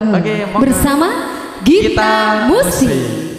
Oke, bersama Gita, Musi.